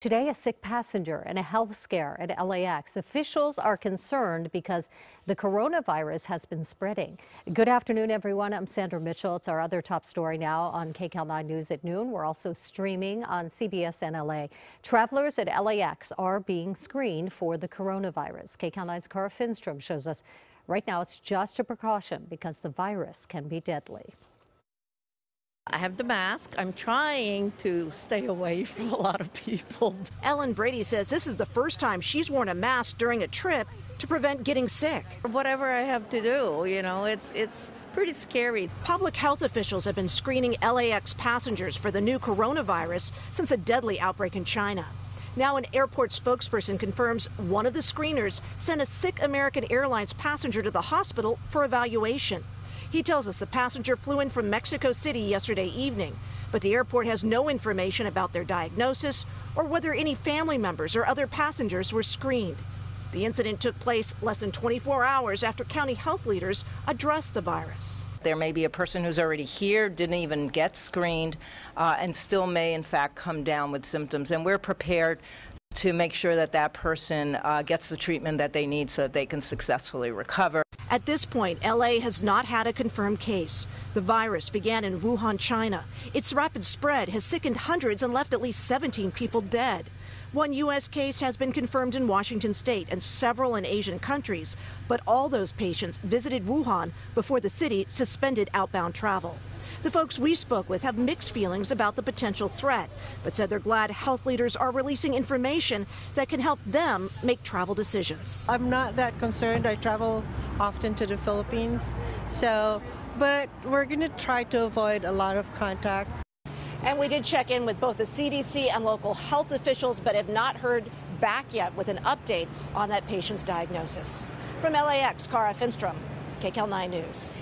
Today, a sick passenger and a health scare at LAX. Officials are concerned because the coronavirus has been spreading. Good afternoon, everyone. I'm Sandra Mitchell. It's our other top story now on KCAL 9 News at noon. We're also streaming on CBSN LA. Travelers at LAX are being screened for the coronavirus. KCAL 9's Kara Finnstrom shows us right now it's just a precaution because the virus can be deadly. I have the mask. I'm trying to stay away from a lot of people. Ellen Brady says this is the first time she's worn a mask during a trip to prevent getting sick. Whatever I have to do, you know, it's it's pretty scary. Public health officials have been screening LAX passengers for the new coronavirus since a deadly outbreak in China. Now, an airport spokesperson confirms one of the screeners sent a sick American Airlines passenger to the hospital for evaluation. He tells us the passenger flew in from Mexico City yesterday evening, but the airport has no information about their diagnosis or whether any family members or other passengers were screened. The incident took place less than 24 hours after county health leaders addressed the virus. There may be a person who's already here, didn't even get screened, uh, and still may, in fact, come down with symptoms. And we're prepared to make sure that that person uh, gets the treatment that they need so that they can successfully recover. At this point, LA has not had a confirmed case. The virus began in Wuhan, China. Its rapid spread has sickened hundreds and left at least 17 people dead. One U.S. case has been confirmed in Washington state and several in Asian countries, but all those patients visited Wuhan before the city suspended outbound travel. The folks we spoke with have mixed feelings about the potential threat, but said they're glad health leaders are releasing information that can help them make travel decisions. I'm not that concerned. I travel often to the Philippines, so, but we're going to try to avoid a lot of contact. And we did check in with both the CDC and local health officials, but have not heard back yet with an update on that patient's diagnosis. From LAX, Kara Finnstrom, KCAL 9 News.